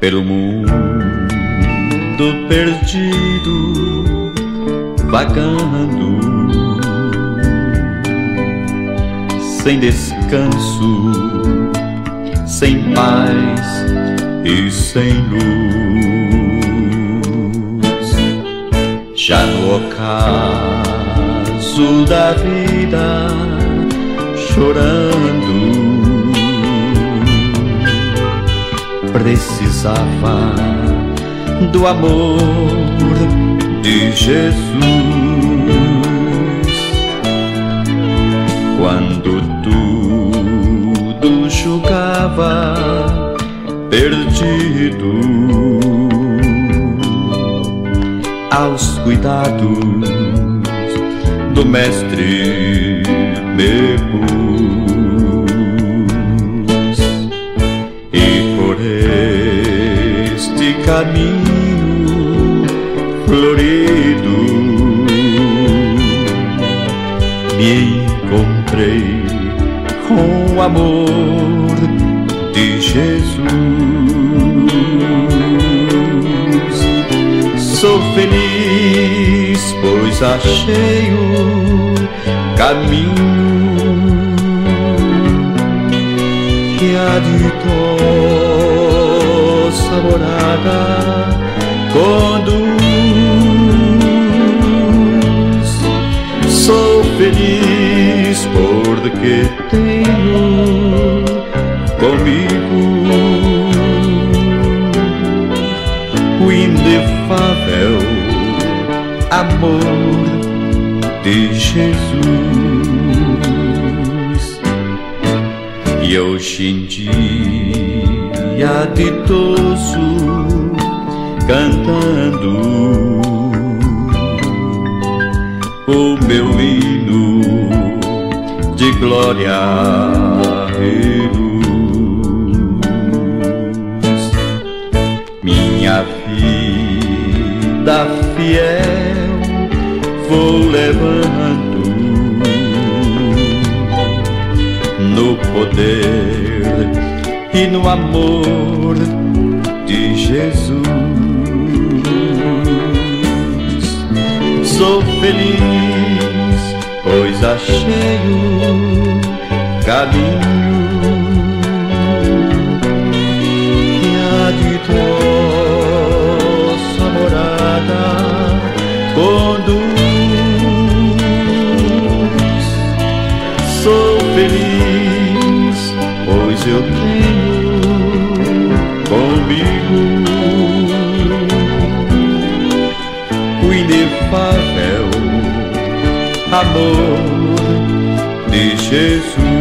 pelo mundo perdido, vagando, sem descanso, sem paz e sem luz. Já no ocaso da vida, chorando precisava do amor de Jesus. Quando tudo julgava perdido, aos cuidados do Mestre me caminho florido me encontrei com o amor de Jesus. Sou feliz, pois achei o caminho que há de morada conduz. Sou feliz porque tenho comigo o inefável amor de Jesus. E hoje em dia ditoso cantando o meu hino de glória e luz. Minha vida fiel vou levando no poder e no amor de Jesus. Sou feliz, pois achei o caminho que há de tua morada conduz. Sou feliz, pois eu tenho comigo o inefável amor de Jesus.